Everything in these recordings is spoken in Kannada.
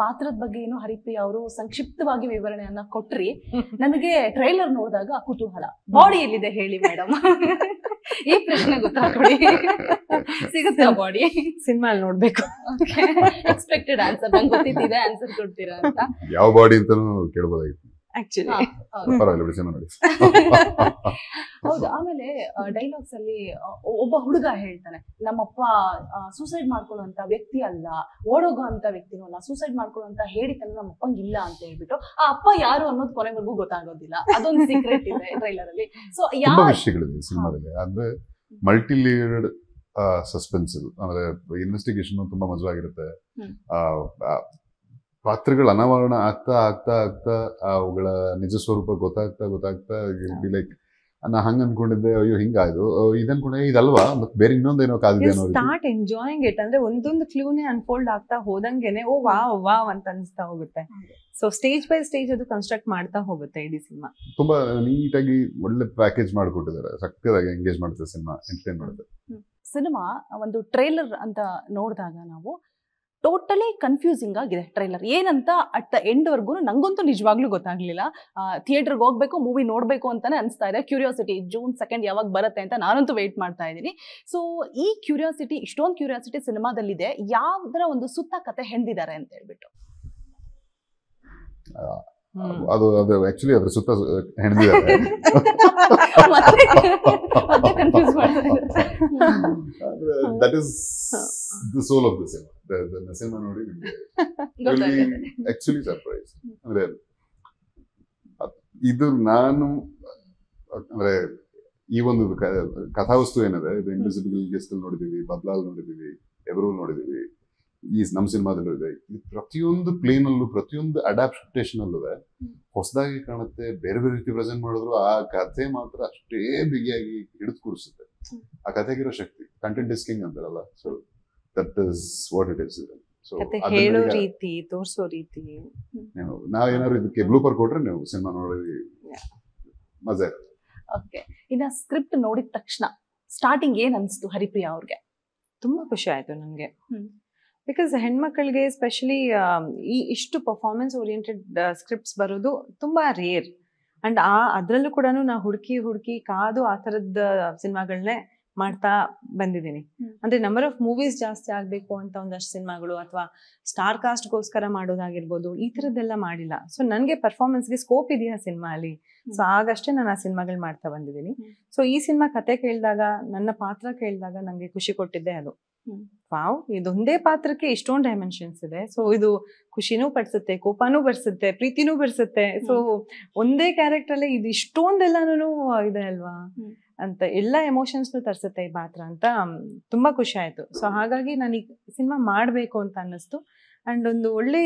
ಪಾತ್ರದ ಬಗ್ಗೆ ಏನು ಹರಿಪ್ರಿಯ ಅವರು ಸಂಕ್ಷಿಪ್ತವಾಗಿ ವಿವರಣೆಯನ್ನ ಕೊಟ್ರಿ. ನನಗೆ ಟ್ರೈಲರ್ ನೋಡಿದಾಗ ಕುತೂಹಲ. ಬಾಡಿ ಎಲ್ಲಿದೆ ಹೇಳಿ ಮೇಡಮ್ ಈ ಪ್ರಶ್ನೆ ಗೊತ್ತಾಗ್ಬಿಡಿ. ಸಿಗುತ್ತೆ ಸಿಗುತ್ತಾ ಬಾಡಿ ಸಿನಿಮಾ ನೋಡ್ಬೇಕು. ಎಕ್ಸ್ಪೆಕ್ಟೆಡ್ ಆನ್ಸರ್ ನಂಗೆ ಗೊತ್ತಿದ್ದಿದೆ ಆನ್ಸರ್ ಕೊಡ್ತೀರಾ ಅಂತ. ಯಾವ ಬಾಡಿ ಅಂತಾನು ಕೇಳ್ಬೋದಾಗಿತ್ತು. ಆಕ್ಚುಲಿ. ಪರವಾಗಿಲ್ಲ ಬಿಡಿ ಸಿನಿಮಾ ನೋಡಿ. ಹೌದು ಆಮೇಲೆ ಡೈಲಾಗ್ಸ್ ಅಲ್ಲಿ ಒಬ್ಬ ಹುಡುಗ ಹೇಳ್ತಾನೆ ನಮ್ಮಪ್ಪ ಸೂಸೈಡ್ ಮಾಡ್ಕೊಳ್ಳುವಂತ ವ್ಯಕ್ತಿ ಅಲ್ಲ ಓಡೋಗೋ ಅಂತ ವ್ಯಕ್ತಿನೂ ಅಲ್ಲ ಸೂಸೈಡ್ ಮಾಡ್ಕೊಳ್ಳುವಂತ ಹೇಳಿತನ ನಮ್ಮ ಅಪ್ಪಂಗ್ ಇಲ್ಲ ಅಂತ ಹೇಳ್ಬಿಟ್ಟು ಆ ಅಪ್ಪ ಯಾರು ಅನ್ನೋದು ಕೊನೆವರೆಗೂ ಗೊತ್ತಾಗೋದಿಲ್ಲ. ಅದೊಂದು ಸೀಕ್ರೆಟ್ ಇದೆ ಟ್ರೈಲರ್ ಅಲ್ಲಿ. ಸೊ ತುಂಬಾ ಯಾವ ವಿಷಯಗಳಿದೆ ಸಿನಿಮಾದಲ್ಲಿ. ಅಂದ್ರೆ ಮಲ್ಟಿ ಲೇಯರ್ಡ್ ಸಸ್ಪೆನ್ಸ್ ಇದು. ಅಂದ್ರೆ ಇನ್ವೆಸ್ಟಿಗೇಷನ್ ತುಂಬಾ ಮಜವಾಗಿರುತ್ತೆ. ಪಾತ್ರಗಳ ಅನಾವರಣ ಆಗ್ತಾ ಆಗ್ತಾ ಆಗ್ತಾ ಅವುಗಳ ನಿಜ ಸ್ವರೂಪ ಗೊತ್ತಾಗ್ತಾ ಗೊತ್ತಾಗ್ತಾ ಬಿ ಲೈಕ್ ನಾ ಹಂಗ ಅನ್ಕೊಂಡಿದ್ದೆ ಅಯ್ಯೋ ಹಿಂಗಾಯ್ತು ಇದು ಅನ್ಕೊಂಡೆ ಇದಲ್ವಾ? ಮತ್ತೆ ಬೇರೆ ಇನ್ನೊಂದೇನೋ ಕಾದಿದೆ ಅನ್ನೋ ಸ್ಟಾರ್ಟ್ ಎಂಜಾಯಿಂಗ್ ಇಟ್ ಅಂದ್ರೆ ಒಂದೊಂದು ಕ್ಲೂನೇ ಅನ್ಫೋಲ್ಡ್ ಆಗ್ತಾ ಹೋದಂಗೆನೆ ಓ ವಾವ್ ವಾವ್ ಅಂತ ಅನಿಸ್ತಾ ಹೋಗುತ್ತೆ. ಸೊ ಸ್ಟೇಜ್ ಬೈ ಸ್ಟೇಜ್ ಅದು ಕನ್ಸ್ಟ್ರಕ್ಟ್ ಮಾಡ್ತಾ ಹೋಗುತ್ತೆ ಇಡೀ ಸಿನಿಮಾ. ತುಂಬಾ ನೀಟಾಗಿ ಒಳ್ಳೆ ಪ್ಯಾಕೇಜ್ ಮಾಡಿಕೊಟ್ಟಿದ್ದಾರೆ. ಸಕ್ಕದಾಗಿ ಎಂಗೇಜ್ ಮಾಡುತ್ತೆ ಸಿನಿಮಾ ಎಂಟರ್ಟೈನ್ ಮಾಡುತ್ತೆ ಸಿನಿಮಾ ಒಂದು ಟ್ರೈಲರ್ ಅಂತ ನೋಡಿದಾಗ ನಾವು ಟೋಟಲಿ ಕನ್ಫ್ಯೂಸಿಂಗ್ ಆಗಿದೆ ಟ್ರೈಲರ್. ಏನಂತ ಅಟ್ ದ ಎಂಡ್ ವರ್ಗು ನಂಗಂತೂ ನಿಜವಾಗ್ಲೂ ಗೊತ್ತಾಗ್ಲಿಲ್ಲ. ಥಿಯೇಟರ್ಗೆ ಹೋಗ್ಬೇಕು ಮೂವಿ ನೋಡಬೇಕು ಅಂತಾನೆ ಅನಿಸ್ತಾ ಇದೆ. ಕ್ಯೂರಿಯಾಸಿಟಿ ಜೂನ್ ಸೆಕೆಂಡ್ ಯಾವಾಗ ಬರುತ್ತೆ ಅಂತ ನಾನಂತೂ ವೆಯ್ಟ್ ಮಾಡ್ತಾ ಇದ್ದೀನಿ. ಸೊ ಈ ಕ್ಯೂರಿಯಾಸಿಟಿ ಇಷ್ಟೊಂದು ಕ್ಯೂರಿಯಾಸಿಟಿ ಸಿನಿಮಾದಲ್ಲಿದೆ. ಯಾವ್ದರ ಒಂದು ಸುತ್ತ ಕತೆ ಹೆಣ್ದಿದ್ದಾರೆ ಅಂತ ಹೇಳ್ಬಿಟ್ಟು. ಅದು ಅದು ಆಕ್ಚುಲಿ ಅದ್ರ ಸುತ್ತ ಹೆಣದಿದ್ದಾರೆ. That is the soul of the cinema cinema ನೋಡಿ ಆಕ್ಚುಲಿ ಸರ್ಪ್ರೈಸ್ ಅಂದ್ರೆ ಇದು ನಾನು ಅಂದ್ರೆ ಈ ಒಂದು ಕಥಾವಸ್ತು ಏನಿದೆ? ಇದು ಇನ್ವಿಸಿಬಲ್ ಗೆಸ್ಟ್ ನೋಡಿದೀವಿ ಬದ್ಲಾಲ್ ನೋಡಿದೀವಿ ಎಬ್ರೂ ನೋಡಿದೀವಿ ಈ ನಮ್ಮ ಸಿನಿಮಾದಲ್ಲೂ ಇದೆ. ಇದು ಪ್ರತಿಯೊಂದು ಪ್ಲೇನ್ ಅಲ್ಲೂ ಪ್ರತಿಯೊಂದು ಅಡಾಪ್ಟೇಷನ್ ಅಲ್ಲೂ ಹೊಸದಾಗಿ ಕಾಣುತ್ತೆ ಬೇರೆ ಬೇರೆ ರೀತಿ ಪ್ರೆಸೆಂಟ್ ಮಾಡಿದ್ರು ಆ ಕಥೆ ಮಾತ್ರ ಅಷ್ಟೇ ಬಿಗಿಯಾಗಿ ಹಿಡಿದು ಕೂರಿಸುತ್ತೆ. ಆ ಕಥೆಗಿರೋ ಶಕ್ತಿ ಕಂಟೆಂಟ್ ಡಿಸ್ಕಿಂಗ್ ಕಿಂಗ್ ಅಂತಾರಲ್ಲ so that is what it is so ಹೇಳೋ ರೀತಿ ತೋರ್ಸೋ ರೀತಿ. ನಾವೇನಾದ್ರು ಇದಕ್ಕೆ ಬ್ಲೂಪರ್ ಕೊಟ್ರೆ ನೀವು ಸಿನಿಮಾ ನೋಡಿ ಮಜಾ ಇರುತ್ತೆ. ಓಕೆ ಇನ್ನ ಸ್ಕ್ರಿಪ್ಟ್ ನೋಡಿದ ತಕ್ಷಣ ಸ್ಟಾರ್ಟಿಂಗ್ ಏನ್ ಅನ್ಸ್ತು ಹರಿಪ್ರಿಯಾ ಅವ್ರಿಗೆ? ತುಂಬಾ ಖುಷಿ ಆಯ್ತು ನನಗೆ. ಬಿಕಾಸ್ ಹೆಣ್ಮಕ್ಳಿಗೆ ಸ್ಪೆಷಲಿ ಈ ಇಷ್ಟು ಪರ್ಫಾರ್ಮೆನ್ಸ್ ಓರಿಯೆಂಟೆಡ್ ಸ್ಕ್ರಿಪ್ಟ್ಸ್ ಬರೋದು ತುಂಬಾ ರೇರ್ ಅಂಡ್ ಆ ಅದ್ರಲ್ಲೂ ಕೂಡ ನಾ ಹುಡುಕಿ ಹುಡುಕಿ ಕಾದು ಆ ಥರದ ಸಿನಿಮಾಗಳನ್ನೇ ಮಾಡ್ತಾ ಬಂದಿದ್ದೀನಿ. ಅಂದ್ರೆ ನಂಬರ್ ಆಫ್ ಮೂವೀಸ್ ಜಾಸ್ತಿ ಆಗ್ಬೇಕು ಅಂತ ಒಂದಷ್ಟು ಸಿನಿಮಾಗಳು ಅಥವಾ ಸ್ಟಾರ್ ಕಾಸ್ಟ್ಗೋಸ್ಕರ ಮಾಡೋದಾಗಿರ್ಬೋದು ಈ ಥರದ್ದೆಲ್ಲ ಮಾಡಿಲ್ಲ. ಸೊ ನನಗೆ ಪರ್ಫಾರ್ಮೆನ್ಸ್ಗೆ ಸ್ಕೋಪ್ ಇದೆಯಾ ಸಿನಿಮಾ ಅಲ್ಲಿ? ಸೊ ಆಗಷ್ಟೇ ನಾನು ಆ ಸಿನಿಮಾಗಳು ಮಾಡ್ತಾ ಬಂದಿದ್ದೀನಿ. ಸೊ ಈ ಸಿನಿಮಾ ಕತೆ ಕೇಳಿದಾಗ ನನ್ನ ಪಾತ್ರ ಕೇಳಿದಾಗ ನನಗೆ ಖುಷಿ ಕೊಟ್ಟಿದ್ದೆ ಅದು. ವಾವ್ ಇದೊಂದೇ ಪಾತ್ರಕ್ಕೆ ಇಷ್ಟೊಂದು ಡೈಮೆನ್ಷನ್ಸ್ ಇದೆ. ಸೊ ಇದು ಖುಷಿನೂ ಪಡಿಸುತ್ತೆ ಕೋಪನೂ ಬರ್ಸುತ್ತೆ ಪ್ರೀತಿನೂ ಬರ್ಸುತ್ತೆ. ಸೊ ಒಂದೇ ಕ್ಯಾರೆಕ್ಟರ್ ಅಲ್ಲೇ ಇದು ಇಷ್ಟೊಂದೆಲ್ಲಾನು ಇದೆ ಅಲ್ವಾ. ಅಂತ ಎಲ್ಲ ಎಮೋಷನ್ಸ್ನು ತರಿಸುತ್ತೆ ಈ ಪಾತ್ರ ಅಂತ ತುಂಬಾ ಖುಷಿ ಆಯ್ತು. ಸೊ ಹಾಗಾಗಿ ನಾನು ಈ ಸಿನಿಮಾ ಮಾಡಬೇಕು ಅಂತ ಅನ್ನಿಸ್ತು. ಅಂಡ್ ಒಂದು ಒಳ್ಳೆ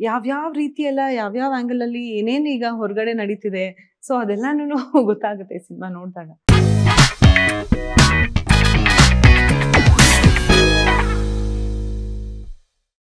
ಯಾವ್ಯಾವ ರೀತಿಯೆಲ್ಲ ಯಾವ್ಯಾವ ಆಂಗಲ್ ಅಲ್ಲಿ ಏನೇನು ಈಗ ಹೊರಗಡೆ ನಡೀತಿದೆ. ಸೊ ಅದೆಲ್ಲಾನು ಗೊತ್ತಾಗುತ್ತೆ ಸಿನಿಮಾ ನೋಡಿದಾಗ.